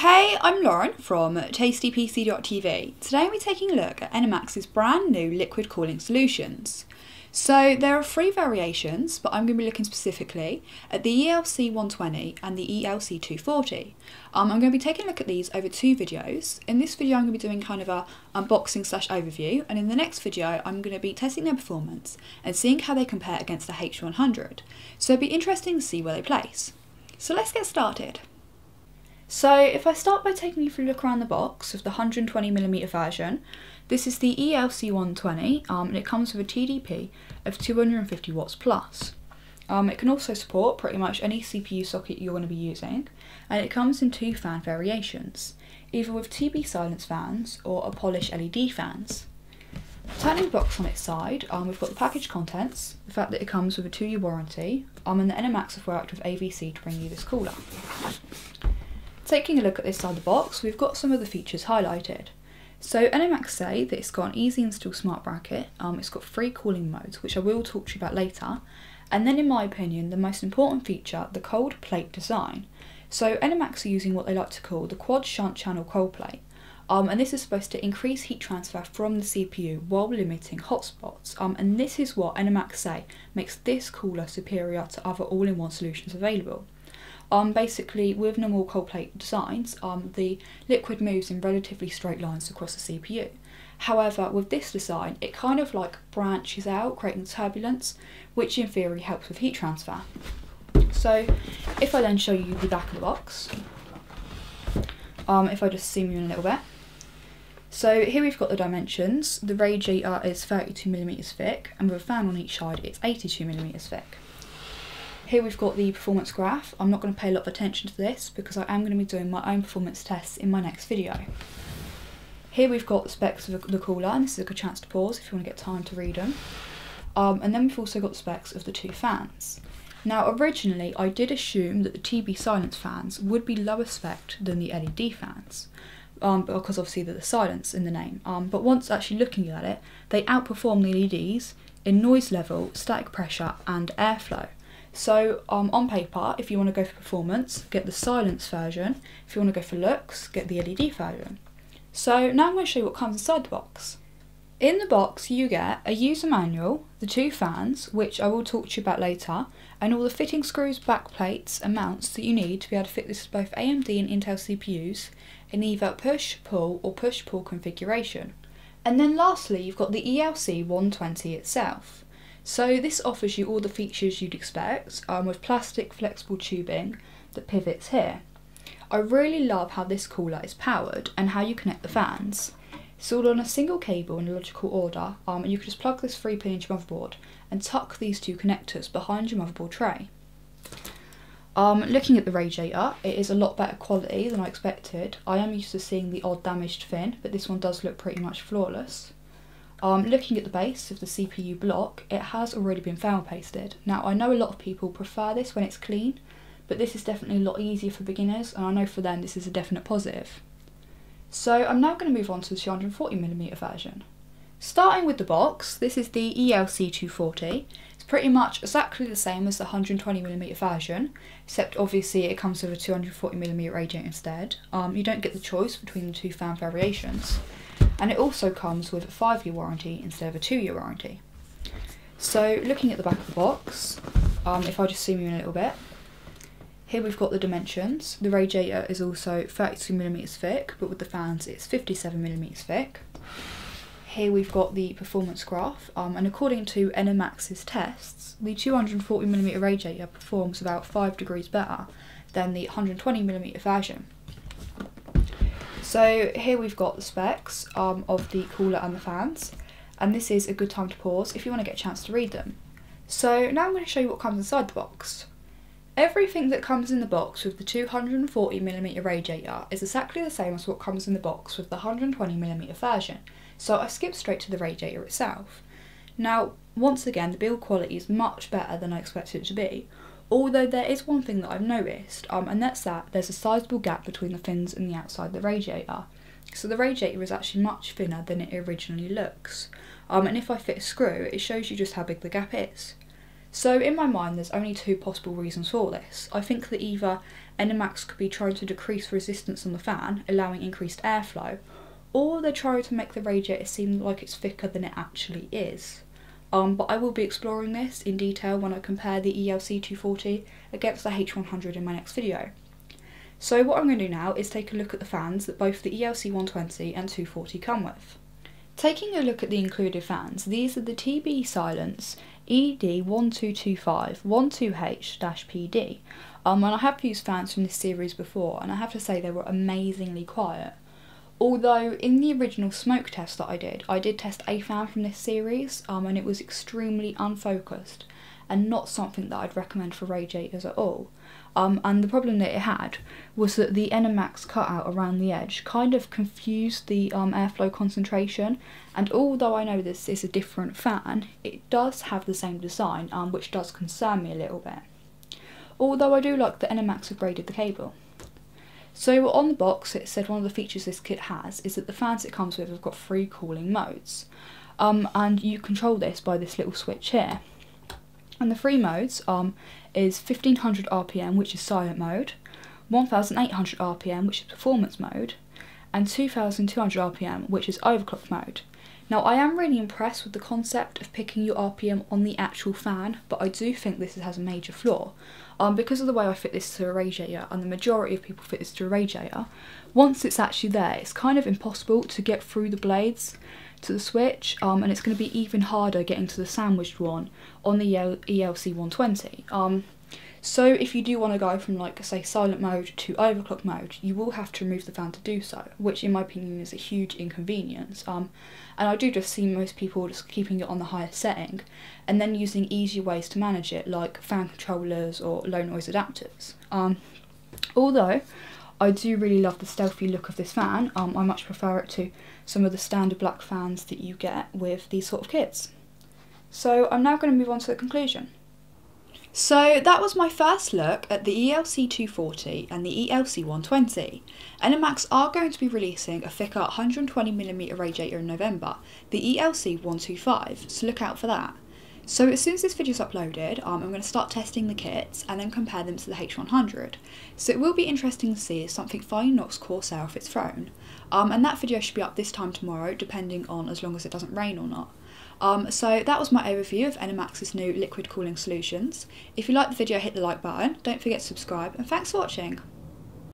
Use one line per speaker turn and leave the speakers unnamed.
Hey, I'm Lauren from tastypc.tv. Today we're taking a look at Enermax's brand new liquid cooling solutions. So there are three variations, but I'm going to be looking specifically at the ELC 120 and the ELC 240. Um, I'm going to be taking a look at these over two videos. In this video I'm going to be doing kind of a unboxing slash overview and in the next video I'm going to be testing their performance and seeing how they compare against the H100. So it'll be interesting to see where they place. So let's get started. So if I start by taking you through a look around the box of the 120mm version, this is the ELC120 um, and it comes with a TDP of 250 watts plus. Um, it can also support pretty much any CPU socket you're going to be using and it comes in two fan variations, either with TB silence fans or Apollish LED fans. Turning the box on its side, um, we've got the package contents, the fact that it comes with a 2 year warranty, um, and the Enermax have worked with AVC to bring you this cooler. Taking a look at this side of the box, we've got some of the features highlighted. So Enermax say that it's got an easy install smart bracket, um, it's got three cooling modes, which I will talk to you about later, and then in my opinion, the most important feature, the cold plate design. So Enermax are using what they like to call the quad shunt channel cold plate, um, and this is supposed to increase heat transfer from the CPU while limiting hotspots, um, and this is what Enermax say makes this cooler superior to other all-in-one solutions available. Um, basically, with normal cold plate designs, um, the liquid moves in relatively straight lines across the CPU. However, with this design, it kind of like branches out, creating turbulence, which in theory helps with heat transfer. So, if I then show you the back of the box, um, if I just zoom you in a little bit. So here we've got the dimensions. The radiator is 32mm thick, and with a fan on each side, it's 82mm thick. Here we've got the performance graph. I'm not going to pay a lot of attention to this because I am going to be doing my own performance tests in my next video. Here we've got the specs of the cooler, and this is a good chance to pause if you want to get time to read them. Um, and then we've also got the specs of the two fans. Now originally I did assume that the TB silence fans would be lower spec than the LED fans, um, because obviously they're the silence in the name, um, but once actually looking at it, they outperform the LEDs in noise level, static pressure and airflow. So um, on paper, if you want to go for performance, get the silence version. If you want to go for looks, get the LED version. So now I'm going to show you what comes inside the box. In the box you get a user manual, the two fans, which I will talk to you about later, and all the fitting screws, back plates and mounts that you need to be able to fit this to both AMD and Intel CPUs in either push-pull or push-pull configuration. And then lastly you've got the ELC 120 itself. So this offers you all the features you'd expect um, with plastic flexible tubing that pivots here. I really love how this cooler is powered and how you connect the fans. It's all on a single cable in a logical order um, and you can just plug this 3 pin into your motherboard and tuck these two connectors behind your motherboard tray. Um, looking at the radiator, it is a lot better quality than I expected. I am used to seeing the odd damaged fin, but this one does look pretty much flawless. Um, looking at the base of the CPU block, it has already been thermal pasted. Now I know a lot of people prefer this when it's clean, but this is definitely a lot easier for beginners and I know for them this is a definite positive. So I'm now going to move on to the 240mm version. Starting with the box, this is the ELC240. It's pretty much exactly the same as the 120mm version, except obviously it comes with a 240mm radiator instead. Um, you don't get the choice between the two fan variations and it also comes with a five year warranty instead of a two year warranty. So looking at the back of the box, um, if I just zoom in a little bit, here we've got the dimensions. The radiator is also 32mm thick, but with the fans it's 57mm thick. Here we've got the performance graph, um, and according to Enermax's tests, the 240mm radiator performs about 5 degrees better than the 120mm version. So here we've got the specs um, of the cooler and the fans, and this is a good time to pause if you want to get a chance to read them. So now I'm going to show you what comes inside the box. Everything that comes in the box with the 240mm radiator is exactly the same as what comes in the box with the 120mm version, so I skipped straight to the radiator itself. Now, once again, the build quality is much better than I expected it to be, Although there is one thing that I've noticed, um, and that's that there's a sizable gap between the fins and the outside of the radiator. So the radiator is actually much thinner than it originally looks. Um, and if I fit a screw, it shows you just how big the gap is. So in my mind there's only two possible reasons for this. I think that either Enermax could be trying to decrease resistance on the fan, allowing increased airflow, or they're trying to make the radiator seem like it's thicker than it actually is. Um, but I will be exploring this in detail when I compare the ELC 240 against the H100 in my next video. So what I'm going to do now is take a look at the fans that both the ELC 120 and 240 come with. Taking a look at the included fans, these are the TB Silence ED1225 12H-PD. Um, and I have used fans from this series before and I have to say they were amazingly quiet. Although in the original smoke test that I did, I did test a fan from this series um, and it was extremely unfocused and not something that I'd recommend for radiators at all. Um, and the problem that it had was that the Enermax cutout around the edge kind of confused the um, airflow concentration and although I know this is a different fan, it does have the same design um, which does concern me a little bit. Although I do like the that Enermax braided the cable. So on the box it said one of the features this kit has is that the fans it comes with have got three cooling modes. Um, and you control this by this little switch here. And the three modes um, is 1500 RPM which is silent mode, 1800 RPM which is performance mode, and 2200 RPM which is overclock mode. Now I am really impressed with the concept of picking your RPM on the actual fan, but I do think this has a major flaw. Um, because of the way I fit this to a radiator, and the majority of people fit this to a radiator, once it's actually there, it's kind of impossible to get through the blades to the switch, um, and it's going to be even harder getting to the sandwiched one on the ELC 120. Um, so if you do want to go from like say silent mode to overclock mode, you will have to remove the fan to do so, which in my opinion is a huge inconvenience. Um, and I do just see most people just keeping it on the highest setting and then using easier ways to manage it like fan controllers or low noise adapters. Um, although I do really love the stealthy look of this fan, um, I much prefer it to some of the standard black fans that you get with these sort of kits. So I'm now going to move on to the conclusion. So that was my first look at the ELC 240 and the ELC 120. Enermax are going to be releasing a thicker 120mm radiator in November, the ELC 125, so look out for that. So as soon as this video is uploaded, um, I'm going to start testing the kits and then compare them to the H100. So it will be interesting to see if something finally knocks Corsair off its throne. Um, and that video should be up this time tomorrow, depending on as long as it doesn't rain or not. Um, so that was my overview of Enermax's new liquid cooling solutions. If you liked the video, hit the like button, don't forget to subscribe, and thanks for watching!